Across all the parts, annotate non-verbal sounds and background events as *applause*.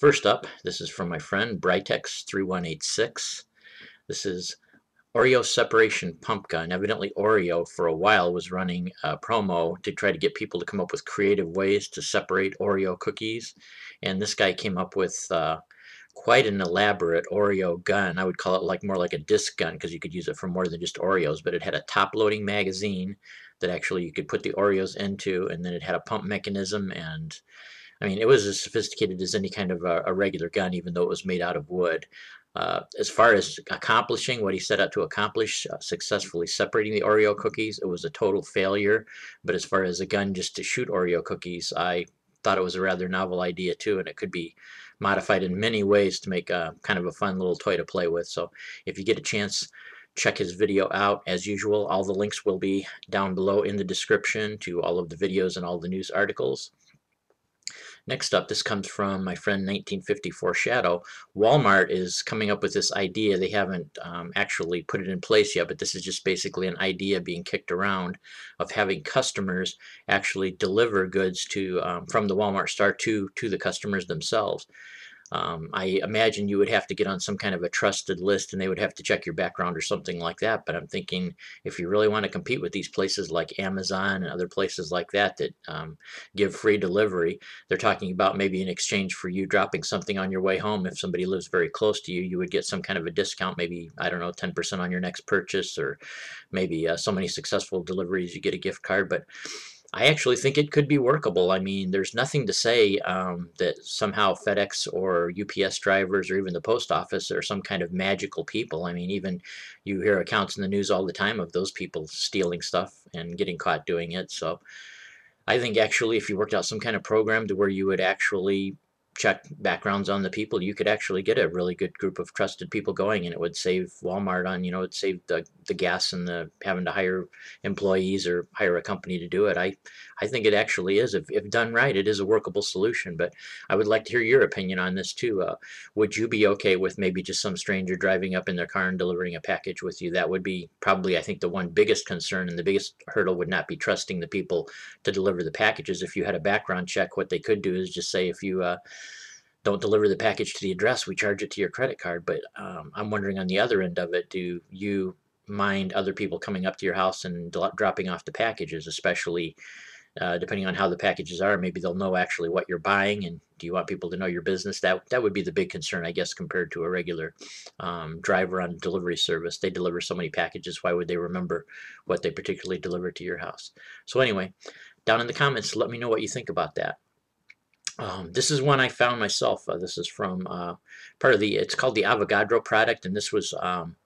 First up, this is from my friend Britex3186. This is Oreo separation pump gun. Evidently Oreo for a while was running a promo to try to get people to come up with creative ways to separate Oreo cookies. And this guy came up with uh, quite an elaborate Oreo gun. I would call it like more like a disc gun because you could use it for more than just Oreos. But it had a top-loading magazine that actually you could put the Oreos into, and then it had a pump mechanism. And I mean, it was as sophisticated as any kind of a, a regular gun, even though it was made out of wood. Uh, as far as accomplishing what he set out to accomplish, uh, successfully separating the Oreo cookies, it was a total failure. But as far as a gun just to shoot Oreo cookies, I thought it was a rather novel idea too, and it could be modified in many ways to make a kind of a fun little toy to play with. So if you get a chance, check his video out as usual. All the links will be down below in the description to all of the videos and all the news articles. Next up, this comes from my friend 1954 Shadow. Walmart is coming up with this idea. They haven't um, actually put it in place yet, but this is just basically an idea being kicked around of having customers actually deliver goods to um, from the Walmart store to to the customers themselves. Um, I imagine you would have to get on some kind of a trusted list and they would have to check your background or something like that. But I'm thinking if you really want to compete with these places like Amazon and other places like that that um, give free delivery, they're talking about maybe in exchange for you dropping something on your way home. If somebody lives very close to you, you would get some kind of a discount, maybe, I don't know, 10% on your next purchase or maybe uh, so many successful deliveries you get a gift card. But I actually think it could be workable. I mean, there's nothing to say um, that somehow FedEx or UPS drivers or even the post office are some kind of magical people. I mean, even you hear accounts in the news all the time of those people stealing stuff and getting caught doing it. So I think actually if you worked out some kind of program to where you would actually check backgrounds on the people, you could actually get a really good group of trusted people going, and it would save Walmart on, you know, it save the, the gas and the having to hire employees or hire a company to do it. I, I think it actually is, if, if done right, it is a workable solution. But I would like to hear your opinion on this too. Uh, would you be okay with maybe just some stranger driving up in their car and delivering a package with you? That would be probably, I think, the one biggest concern and the biggest hurdle would not be trusting the people to deliver the packages. If you had a background check, what they could do is just say if you uh, don't deliver the package to the address, we charge it to your credit card. But um, I'm wondering on the other end of it, do you mind other people coming up to your house and dropping off the packages, especially uh, depending on how the packages are? Maybe they'll know actually what you're buying, and do you want people to know your business? That that would be the big concern, I guess, compared to a regular um, driver on delivery service. They deliver so many packages. Why would they remember what they particularly delivered to your house? So anyway, down in the comments, let me know what you think about that. Um, this is one I found myself. Uh, this is from uh, part of the, it's called the Avogadro project, and this was, um,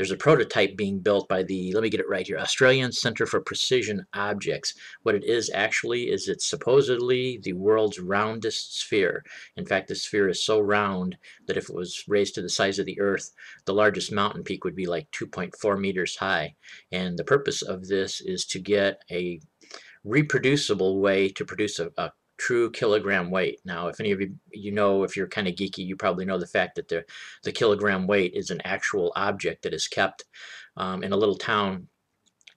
there's a prototype being built by the, let me get it right here, Australian Center for Precision Optics. What it is actually is it's supposedly the world's roundest sphere. In fact, the sphere is so round that if it was raised to the size of the Earth, the largest mountain peak would be like 2.4 meters high. And the purpose of this is to get a reproducible way to produce a, a true kilogram weight. Now, if any of you, you know, if you're kind of geeky, you probably know the fact that the, the kilogram weight is an actual object that is kept um, in a little town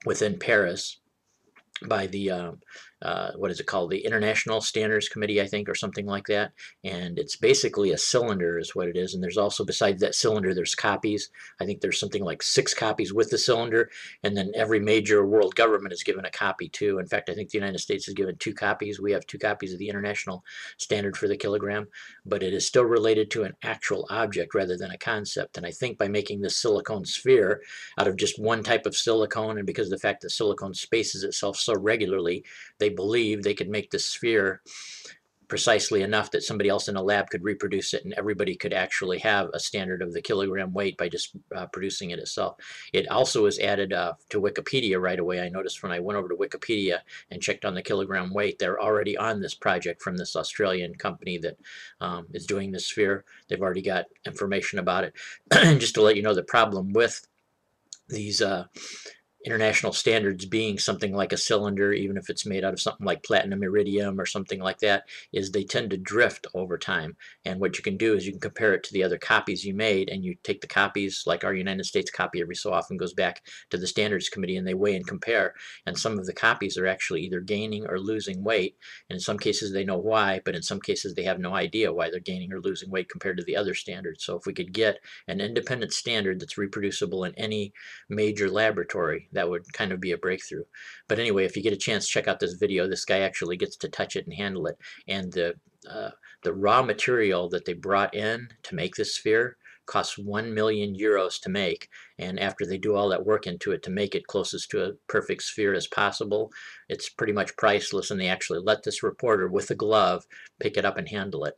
within Paris by the um, uh, what is it called? The International Standards Committee I think or something like that. And it's basically a cylinder is what it is. And there's also besides that cylinder there's copies. I think there's something like six copies with the cylinder. And then every major world government is given a copy too. In fact I think the United States is given two copies. We have two copies of the International Standard for the kilogram. But it is still related to an actual object rather than a concept. And I think by making this silicone sphere out of just one type of silicone and because of the fact that silicone spaces itself so regularly they believe they could make the sphere precisely enough that somebody else in a lab could reproduce it and everybody could actually have a standard of the kilogram weight by just uh, producing it itself. It also was added uh, to Wikipedia right away. I noticed when I went over to Wikipedia and checked on the kilogram weight, they're already on this project from this Australian company that um, is doing the sphere. They've already got information about it. *clears throat* just to let you know the problem with these uh, international standards being something like a cylinder, even if it's made out of something like platinum iridium or something like that, is they tend to drift over time. And what you can do is you can compare it to the other copies you made, and you take the copies, like our United States copy every so often goes back to the standards committee, and they weigh and compare. And some of the copies are actually either gaining or losing weight. And in some cases they know why, but in some cases they have no idea why they're gaining or losing weight compared to the other standards. So if we could get an independent standard that's reproducible in any major laboratory, that would kind of be a breakthrough. But anyway, if you get a chance, check out this video. This guy actually gets to touch it and handle it. And the, uh, the raw material that they brought in to make this sphere costs 1 million euros to make and after they do all that work into it to make it closest to a perfect sphere as possible it's pretty much priceless and they actually let this reporter with a glove pick it up and handle it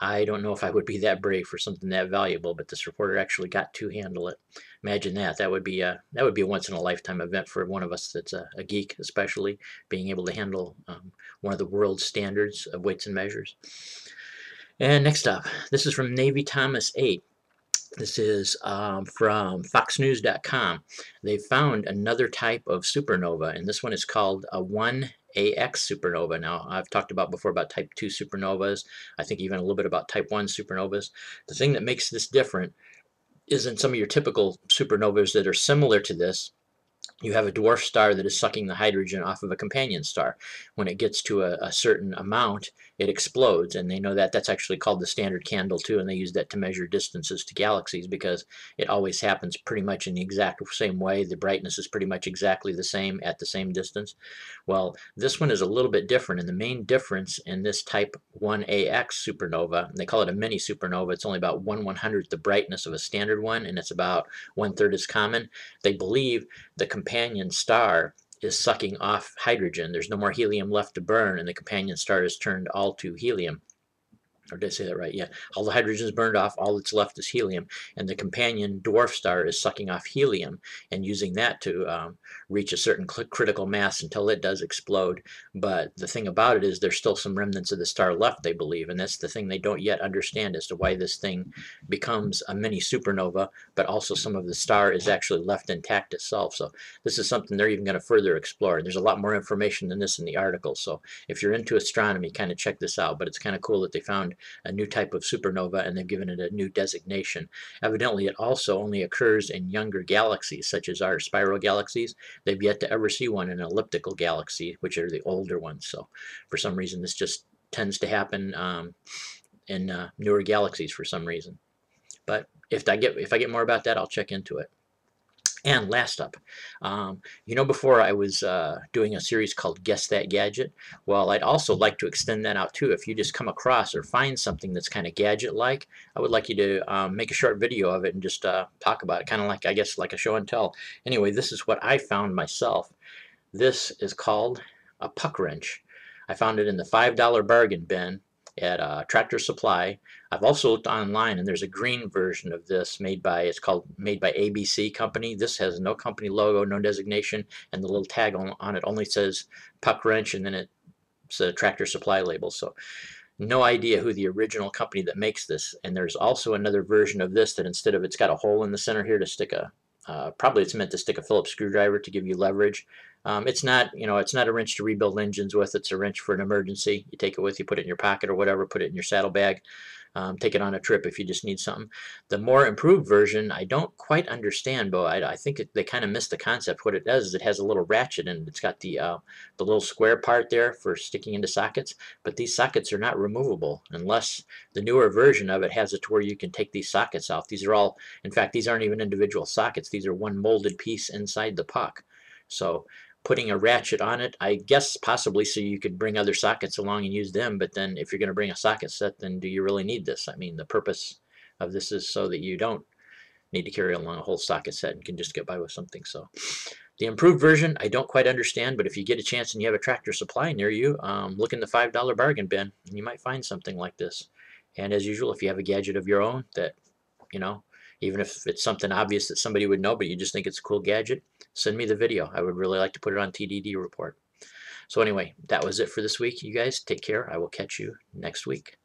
I don't know if I would be that brave for something that valuable, but this reporter actually got to handle it. Imagine that. That would be a that would be a once in a lifetime event for one of us that's a, a geek, especially being able to handle um, one of the world's standards of weights and measures. And next up, this is from Navy Thomas 8. This is um, from FoxNews.com. They found another type of supernova, and this one is called a 1 AX supernova. Now, I've talked about before about type 2 supernovas. I think even a little bit about type 1 supernovas. The thing that makes this different isn't some of your typical supernovas that are similar to this you have a dwarf star that is sucking the hydrogen off of a companion star. When it gets to a, a, certain amount, it explodes, and they know that that's actually called the standard candle too, and they use that to measure distances to galaxies because it always happens pretty much in the exact same way. The brightness is pretty much exactly the same at the same distance. Well, this one is a little bit different, and the main difference in this type 1AX supernova, they call it a mini supernova, it's only about 1 100th the brightness of a standard one, and it's about one third as common. They believe the companion star is sucking off hydrogen. There's no more helium left to burn, and the companion star is turned all to helium or did I say that right? Yeah. All the hydrogen is burned off. All that's left is helium. And the companion dwarf star is sucking off helium and using that to um, reach a certain critical mass until it does explode. But the thing about it is there's still some remnants of the star left, they believe. And that's the thing they don't yet understand as to why this thing becomes a mini supernova, but also some of the star is actually left intact itself. So this is something they're even going to further explore. There's a lot more information than this in the article. So if you're into astronomy, kind of check this out. But it's kind of cool that they a new type of supernova and they've given it a new designation. Evidently, it also only occurs in younger galaxies, such as our spiral galaxies. They've yet to ever see one in an elliptical galaxy, which are the older ones. So for some reason, this just tends to happen um, in uh, newer galaxies for some reason. But if I get if I get more about that, I'll check into it. And last up, um, you know before I was uh, doing a series called Guess That Gadget? Well, I'd also like to extend that out too. If you just come across or find something that's kind of gadget-like, I would like you to um, make a short video of it and just uh, talk about it, kind of like, I guess, like a show and tell. Anyway, this is what I found myself. This is called a puck wrench. I found it in the $5 bargain bin at uh, Tractor Supply. I've also looked online and there's a green version of this made by, it's called made by ABC Company. This has no company logo, no designation, and the little tag on, on it only says puck wrench and then it's a Tractor Supply label. So no idea who the original company that makes this. And there's also another version of this that instead of it's got a hole in the center here to stick a, uh, probably it's meant to stick a Phillips screwdriver to give you leverage. Um, it's not, you know, it's not a wrench to rebuild engines with. It's a wrench for an emergency. You take it with you, put it in your pocket or whatever, put it in your saddlebag. Um, take it on a trip if you just need something. The more improved version, I don't quite understand, but I, I think it, they kind of missed the concept. What it does is it has a little ratchet and it. It's got the uh, the little square part there for sticking into sockets, but these sockets are not removable unless the newer version of it has it to where you can take these sockets off. These are all, in fact, these aren't even individual sockets. These are one molded piece inside the puck. So putting a ratchet on it, I guess possibly so you could bring other sockets along and use them, but then if you're going to bring a socket set, then do you really need this? I mean, the purpose of this is so that you don't need to carry along a whole socket set and can just get by with something. So the improved version, I don't quite understand, but if you get a chance and you have a tractor supply near you, um, look in the $5 bargain bin, and you might find something like this. And as usual, if you have a gadget of your own that, you know, even if it's something obvious that somebody would know, but you just think it's a cool gadget, send me the video. I would really like to put it on TDD report. So anyway, that was it for this week. You guys take care. I will catch you next week.